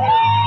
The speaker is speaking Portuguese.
Oh!